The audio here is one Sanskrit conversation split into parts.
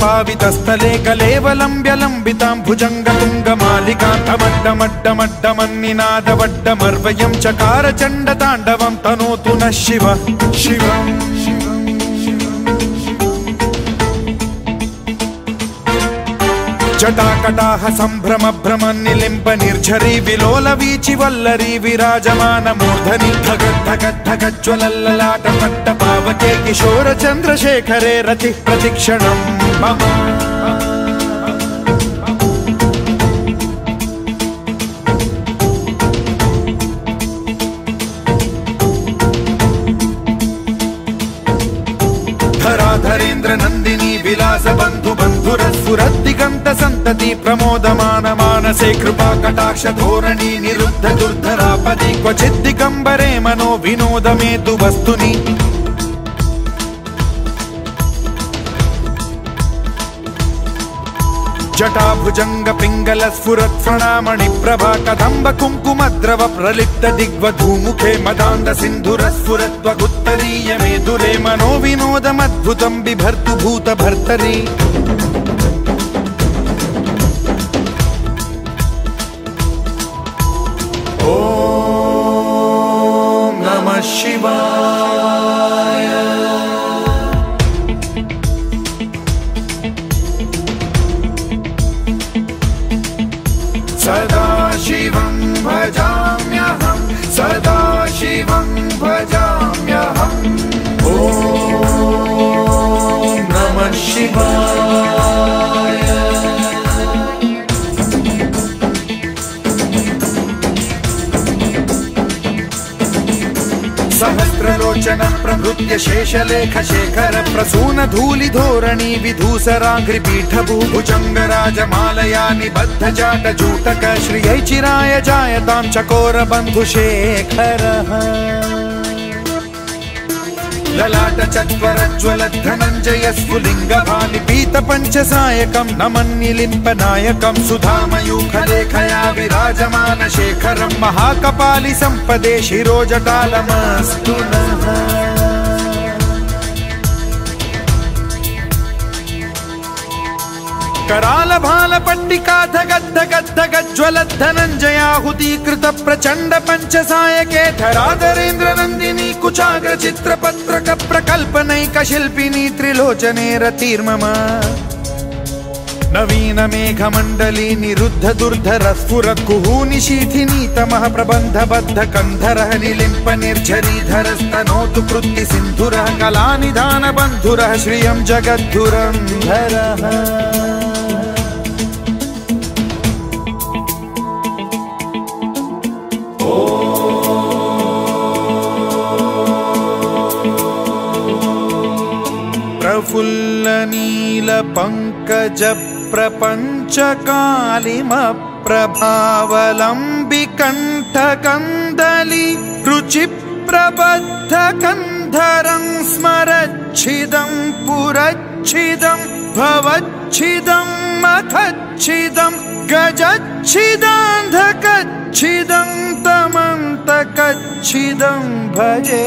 पावितस्थले कलेवलम्ब्यलम्बितां भुजङ्गतुङ्गमालिकान्तमड्डमड्डमड्डमन्निनादवड्डमर्वयं चकार चण्डताण्डवं तनोतु नः शिव జటాకటాహ సంభ్రమ భ్రమ నిలింప నిర్ఝరీ విలోల వీచి వల్లరి విరాజమాన మూర్ధని ధగద్ధగద్ధగజ్వలల్లలాట పట్ట పావకే కిశోర చంద్రశేఖరే రతి ప్రతిక్షణం. మమ कृपा कटाक्ष धोरणी निरुद्ध दुर्धरापदि क्वचिद्दिगम्बरे मनो विनोद मे तु वस्तुनि। जटाभुजङ्ग पिङ्गल स्फुरत् प्रणामणि प्रभा कदम्ब कुङ्कुमद्रव प्रलिप्त दिग्वधूमुखे सिन्धुर स्फुरत्वगुत्तरीय मे दुरे मनो विनोदमद्भुतं बिभर्तु भूत सहस्रलोचन प्रभृत्य शेषलेख शेखर प्रसून धूलि धोरणी विधूसराघ्रि पीठ भूभुजङ्ग राजमालया निबद्ध जाट जूटक श्रियै चिराय जायतां चकोर बन्धुशेखरः ललाट चत्वरज्वल धनञ्जय स्फुलिङ्ग भानि पीत पञ्चसायकं नमन्निलिम्प नायकं सुधामयूखलेखया विराजमान शेखरं महाकपालि सम्पदे शिरोजटालमस्तु नः करालभालपट्टिकाधगद्धगद्धगज्ज्वलद्धनञ्जयाहुतीकृत प्रचण्ड पञ्चसायके धराधरेन्द्रनन्दिनी कुचाग्रचित्रपत्रकप्रकल्पनैकशिल्पिनी त्रिलोचने रतिर्मम नवीनमेघमण्डली निरुद्ध दुर्धरस्फुरकुहूनिशीथिनीतमः प्रबन्धबद्धकन्धरः कला निधान बंधुर श्रियं जगद्धुरन्धरः प्रपञ्चकालिमप्रभावलम्बिकण्ठकन्दलि रुचिप्रबद्धकन्धरं स्मरच्छिदं पुरच्छिदं भवच्छिदं मखच्छिदं गजच्छिदान्धकच्छिदं तमन्तकच्छिदं भजे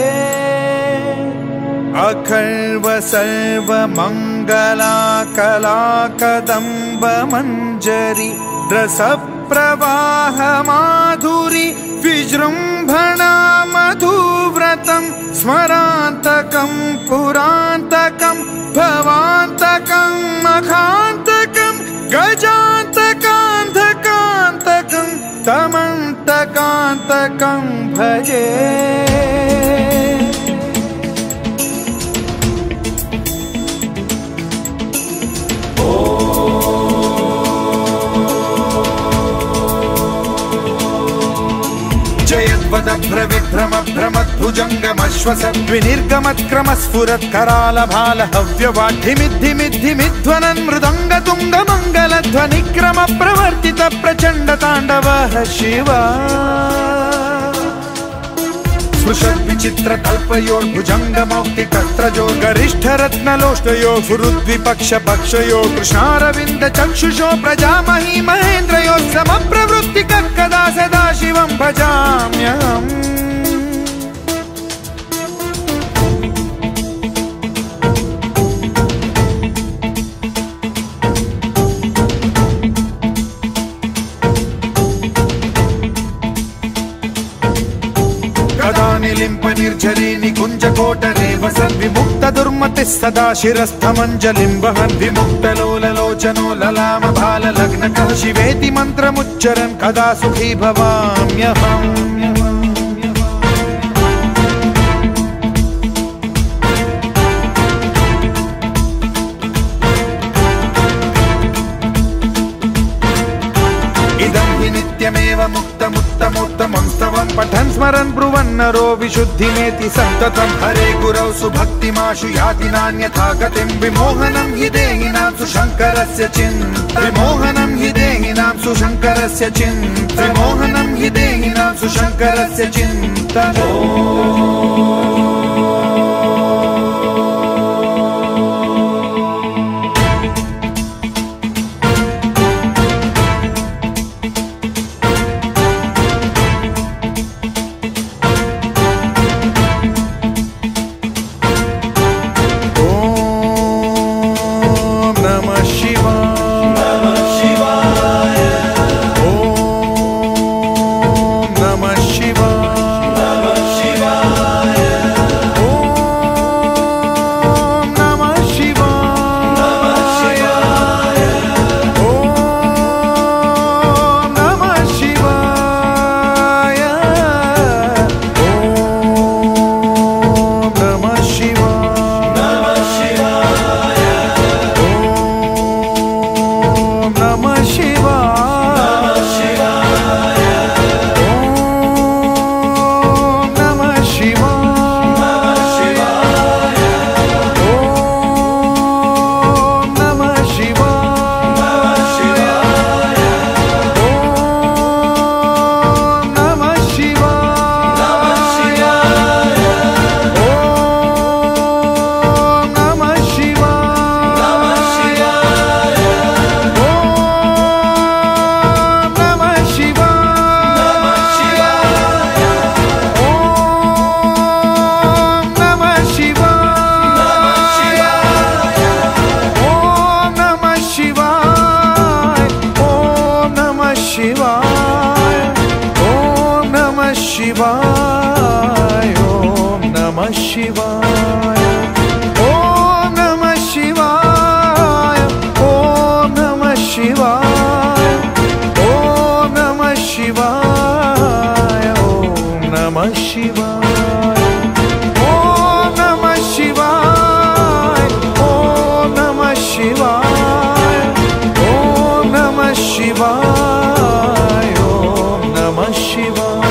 अखर्व सर्व मङ्गला कला कदम्ब मञ्जरि विजृम्भणा मधुव्रतं स्मरान्तकं पुरान्तकं भवान्तकं मखान्तकं गजान्तकान्धकान्तकं तमन्तकान्तकं भजे भ्र विभ्रम भ्रमध्वजङ्गमश्वसद्विनिर्गमत्क्रमस्फुरत्करालभाल हव्यवाढ्यमिद्धिमिद्धिमिध्वनन् मृदङ्गतुङ्गमङ्गलध्वनिक्रम प्रवर्तित प्रचण्ड ताण्डवः शिवा स्पृशद्विचित्र कल्पयोर्भुजङ्गमौक्तिकत्रजो गरिष्ठरत्नलोष्टयो गुरुद्विपक्ष पक्षयो कृष्णारविन्द चक्षुषो प्रजामही महेन्द्रयोः समप्रवृत्तिकः कदा सदा शिवं भजामि। నిర్జనేని కుంజకోటనే వసన్ విముక్త దుర్మతి సదా శిరస్థమంజలింబహన్ విముక్తలోలలోచనోలలామ బాల లగ్నకం శివేతి మంత్రముచ్చరన్ కదా సుఖీ భవామ్యహం. स्मरन् ब्रुवन्नरो विशुद्धिमेति सन्ततम् हरे गुरौ सुभक्तिमाशु याति नान्यथा गतिम् विमोहनम् हि देहिनां सुशङ्करस्य चिन्। विमोहनम् हि देहिनां सुशङ्करस्य चिन्। विमोहनम् हि देहिनां सुशङ्करस्य चिन्तनो शिवाय ॐ नमः शिवाय ॐ नमः शिवाय ॐ नमः शिवाय ॐ नम शिवा ॐ नम शिवा ॐ नमः शिवाय ॐ नमः शिवाय ॐ नमः शिवा ॐ नमः शिवाय।